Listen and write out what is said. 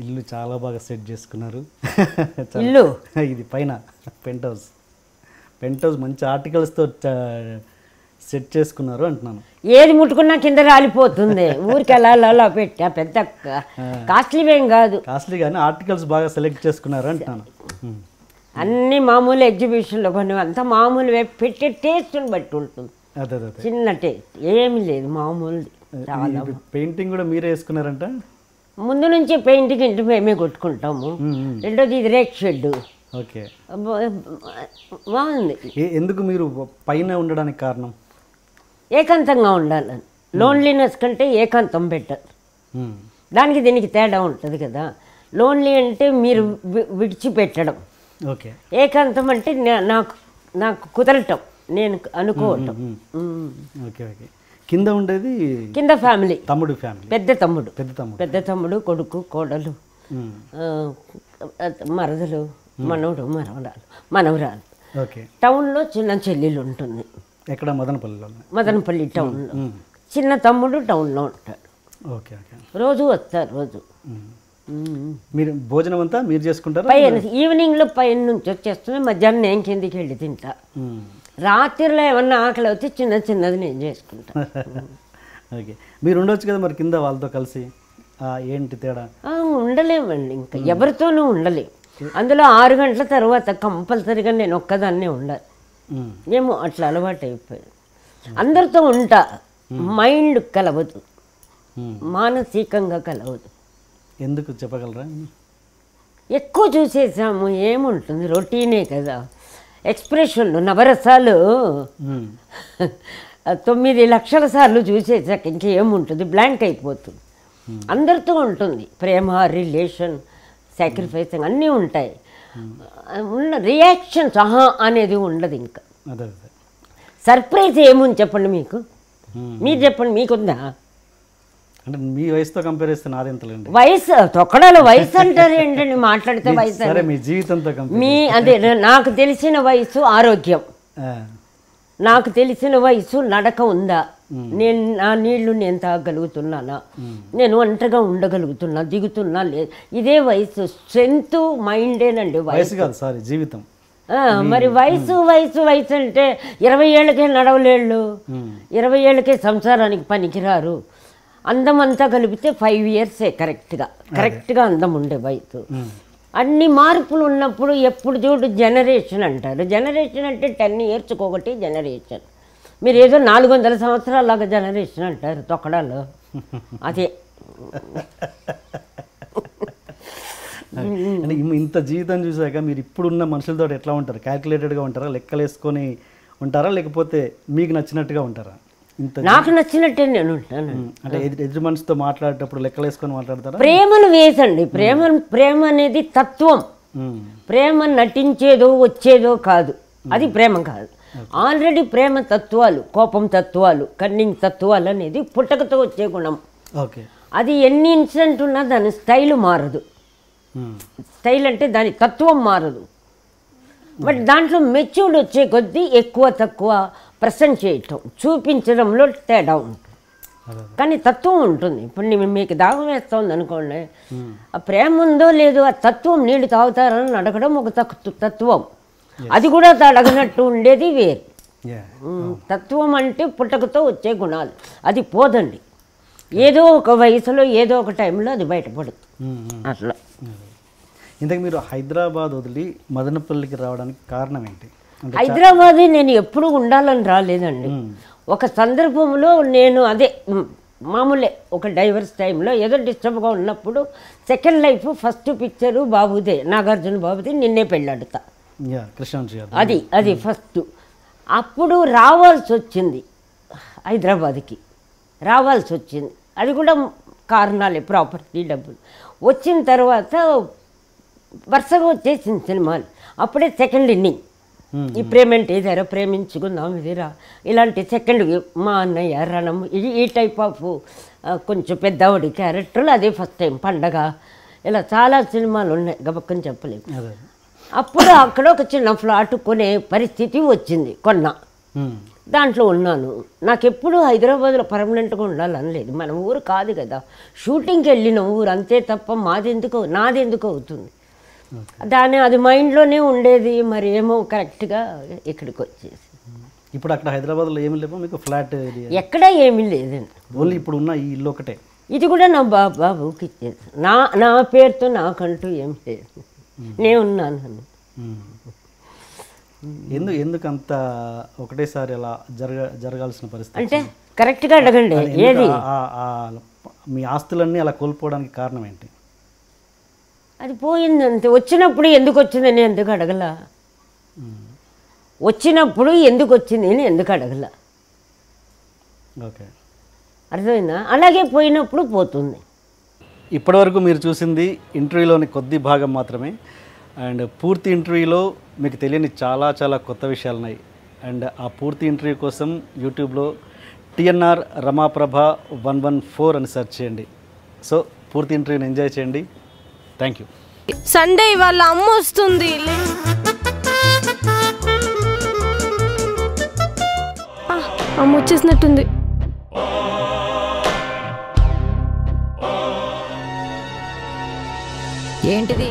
ఇల్లు చాలా బాగా సెట్ చేసుకున్నారు. ఇల్లు? ఇది పైన పెంట్ హౌస్. పెంట్ హౌస్ మంచి ఆర్టికల్స్తో సెట్ చేసుకున్నారు అంటున్నాను. ఏది ముట్టుకున్నా కింద రాలిపోతుంది. ఊరికి అలా పెట్టా. పెద్ద కాస్ట్లీ ఏం కాదు. కాస్ట్లీ కానీ ఆర్టికల్స్ బాగా సెలెక్ట్ చేసుకున్నారు అంటున్నాను. అన్ని మామూలు ఎగ్జిబిషన్లో కొన్ని అంతా మామూలు పెట్టే టేస్ట్ని బట్టి ఉంటుంది. చిన్న టేస్ట్. ఏమీ లేదు మామూలుది. చాలా పెయింటింగ్ కూడా మీరే వేసుకున్నారంట? ముందు నుంచి పెయింటింగ్ ఇంటి మేమే కొట్టుకుంటాము. రెండోది ఇది రేక్ షెడ్ ఓకే. బాగుంది. ఎందుకు మీరు పైన ఉండడానికి కారణం? ఏకాంతంగా ఉండాలని లోన్లీనెస్ కంటే ఏకాంతం బెటర్. దానికి దీనికి తేడా ఉంటుంది కదా. లోన్లీ అంటే మీరు విడిచిపెట్టడం. ఓకే. ఏకాంతం అంటే నాకు నాకు కుదరటం. నేను అనుకోవటం. Okay okay. కింద ఉండేది కింద ఫ్యామిలీ. తమ్ముడు ఫ్యామిలీ. పెద్ద తమ్ముడు. పెద్ద తమ్ముడు. పెద్ద తమ్ముడు కొడుకు కోడలు మరదలు మనవడు మనవరాలు మనవరాలు. ఓకే. టౌన్లో చిన్న చెల్లెలు ఉంటుంది. ఎక్కడ? మదనపల్లిలో మదనపల్లి టౌన్లో. చిన్న తమ్ముడు టౌన్లో ఉంటాడు. Okay okay. రోజు వస్తారు రోజు. మీరు భోజనం అంతా మీరు చేసుకుంటారా? పైన ఈవినింగ్లో పైన నుంచి వచ్చేస్తుంది మధ్యాహ్నం నేను కిందికి వెళ్ళి తింటా. రాత్రిలో ఏమన్నా ఆకలి అయితే చిన్న చిన్నది నేను చేసుకుంటా. ఓకే. మీరు ఉండొచ్చు కదా మరి కింద వాళ్ళతో కలిసి? ఏంటి తేడా? ఉండలేమండి ఇంకా. ఎవరితోనూ ఉండలేం. అందులో ఆరు గంటల తర్వాత కంపల్సరీగా నేను ఒక్కదాన్నే ఉండాలి. ఏమో అట్లా అలవాటు అయిపోయింది అందరితో ఉంటా. మైండ్ కలవదు. మానసికంగా కలవదు. ఎందుకు చెప్పగలరా? ఎక్కువ చూసేసాము ఏముంటుంది? రొటీనే కదా. ఎక్స్ప్రెషన్లు నవరసాలు. తొమ్మిది లక్షల సార్లు చూసేసాక ఇంకేముంటుంది? బ్లాంక్ అయిపోతుంది. అందరితో ఉంటుంది. ప్రేమ రిలేషన్ సాక్రిఫైసింగ్ అన్నీ ఉంటాయి. ఉన్న రియాక్షన్స్ ఆహా అనేది ఉండదు ఇంకా. సర్ప్రైజ్ ఏముంది చెప్పండి మీకు. మీరు చెప్పండి మీకుందా? అంటే మీ వయసుతో కంపేర్ చేస్తే నాదెంతలేండి? వయసు తొక్కడాల వయసు అంటారు ఏంటండి మాట్లాడితే వయసు. సరే మీ జీవితంతో మీ అదే నాకు తెలిసిన వయసు ఆరోగ్యం. నాకు తెలిసిన వయసు నడక ఉందా? నేను నా నీళ్ళు నేను తాగగలుగుతున్నానా నేను ఒంటరిగా ఉండగలుగుతున్నా దిగుతున్నా లేదు. ఇదే వయసు స్ట్రెంత్ మైండేనండి వయసు. వయసు కాదు సారీ జీవితం. మరి వయసు వయసు వయసు అంటే ఇరవై ఏళ్ళకే నడవలేళ్ళు. ఇరవై ఏళ్ళకే సంసారానికి పనికిరారు. అందం అంతా కలిపితే ఫైవ్ ఇయర్సే కరెక్ట్గా కరెక్ట్గా అందం. ఉండే వయసు అన్ని మార్పులు ఉన్నప్పుడు ఎప్పుడు చూడు జనరేషన్ అంటారు. జనరేషన్ అంటే టెన్ ఇయర్స్కి ఒకటి జనరేషన్ మీరు ఏదో నాలుగు వందల సంవత్సరాలాగా జనరేషన్ అంటారు తొక్కడాలు. అదే. అంటే ఇంత జీవితం చూసాక మీరు ఇప్పుడున్న మనుషులతో ఎట్లా ఉంటారు? క్యాల్కులేటెడ్గా ఉంటారా? లెక్కలు వేసుకొని ఉంటారా? లేకపోతే మీకు నచ్చినట్టుగా ఉంటారా? నాకు నచ్చినట్టే నేను ఉంటాను. అంటే ఎదురు మనిషితో మాట్లాడేటప్పుడు లెక్కలు వేసుకొని మాట్లాడతారా? ప్రేమను వేసండి. ప్రేమ ప్రేమ అనేది తత్వం. ప్రేమ నటించేదో వచ్చేదో కాదు. అది ప్రేమ కాదు. ఆల్రెడీ ప్రేమ తత్వాలు కోపం తత్వాలు కన్నింగ్ తత్వాలు అనేది పుట్టకతో వచ్చే గుణం. ఓకే. అది ఎన్ని ఇన్సిడెంట్ ఉన్నా దాని స్టైల్ మారదు. స్టైల్ అంటే దాని తత్వం మారదు. బట్ దాంట్లో మెచ్యూర్డ్ వచ్చే కొద్దీ ఎక్కువ తక్కువ ప్రజెంట్ చేయటం చూపించడంలో తేడా ఉంటుంది. కానీ తత్వం ఉంటుంది. ఇప్పుడు నేను మీకు దాహం వేస్తోంది అనుకోండి. ఆ ప్రేమ ఉందో లేదో ఆ తత్వం నీళ్ళు తాగుతారని అడగడం ఒక తత్వం. అది కూడా అడగనట్టు ఉండేది వేరు. తత్వం అంటే పుట్టకతో వచ్చే గుణాలు. అది పోదండి. ఏదో ఒక వయసులో ఏదో ఒక టైంలో అది బయటపడుతుంది. అట్లా. ఇంతకు మీరు హైదరాబాద్ వదిలి మదనపల్లికి రావడానికి కారణం ఏంటి? హైదరాబాద్ నేను ఎప్పుడు ఉండాలని రాలేదండి. ఒక సందర్భంలో నేను అదే మామూలే ఒక డైవర్స్ టైంలో ఏదో డిస్టర్బ్గా ఉన్నప్పుడు సెకండ్ లైఫ్ ఫస్ట్ పిక్చరు బాబుదే నాగార్జున బాబుదే నిన్నే పెళ్ళాడుతా. అది అది ఫస్ట్. అప్పుడు రావాల్సి వచ్చింది హైదరాబాద్కి. రావాల్సి వచ్చింది. అది కూడా కారణాలే ప్రాపర్టీ డబ్బులు. వచ్చిన తర్వాత వరుసగా వచ్చేసింది సినిమాలు. అప్పుడే సెకండ్ ఇన్నింగ్. ఈ ప్రేమెంట్ ఏదారా ప్రేమించుకుందాం ఇదిరా ఇలాంటి సెకండ్ మా అన్నయ్య రణం ఇది ఈ టైప్ ఆఫ్ కొంచెం పెద్దవాడి క్యారెక్టర్లు అదే ఫస్ట్ టైం పండగ. ఇలా చాలా సినిమాలు ఉన్నాయి గబక్కని చెప్పలేము అప్పుడు అక్కడ ఒక చిన్న ఫ్లాట్ కొనే పరిస్థితి వచ్చింది కొన్నా. దాంట్లో ఉన్నాను. నాకు ఎప్పుడు హైదరాబాద్లో పర్మనెంట్గా ఉండాలని లేదు. మన ఊరు కాదు కదా. షూటింగ్కి వెళ్ళిన ఊరు అంతే తప్ప మాదెందుకు నాదెందుకు అవుతుంది? దాని అది మైండ్లోనే ఉండేది మరి ఏమో కరెక్ట్గా ఇక్కడికి వచ్చేసి. ఇప్పుడు అక్కడ హైదరాబాద్లో ఏమి లేవు మీకు? ఫ్లాట్ ఎక్కడా ఏమీ లేదండి ఓన్లీ ఇప్పుడు ఉన్న ఈ ఇల్లు ఒకటే ఇది కూడా నా బా బాబుకి ఇచ్చేది. నా నా పేరుతో నాకంటూ ఏం లేదు. నేను ఉన్నాను. ఉమ్. ఎందుకు ఎందుకు అంత ఒకటేసారి అలా జరగ జరగాల్సిన పరిస్థితి? అంటే కరెక్ట్గా అడగండి ఏది? మీ ఆస్తులన్నీ అలా కోల్పోవడానికి కారణం ఏంటి? అది పోయింది అంతే. వచ్చినప్పుడు ఎందుకు వచ్చిందని ఎందుకు అడగల? వచ్చినప్పుడు ఎందుకు వచ్చింది అని ఎందుకు అడగల? ఓకే. అర్థమైందా? అలాగే పోయినప్పుడు పోతుంది. ఇప్పటివరకు మీరు చూసింది ఇంటర్వ్యూలోని కొద్ది భాగం మాత్రమే. అండ్ పూర్తి ఇంటర్వ్యూలో మీకు తెలియని చాలా చాలా కొత్త విషయాలు ఉన్నాయి అండ్ ఆ పూర్తి ఇంటర్వ్యూ కోసం యూట్యూబ్లో TNR Ramaprabha one one four అని సెర్చ్ చేయండి. సో పూర్తి ఇంటర్వ్యూని ఎంజాయ్ చేయండి. థ్యాంక్ యూ సండే వాళ్ళ అమ్మ వస్తుంది. అమ్మ వచ్చేసినట్టుంది. ఏంటిది?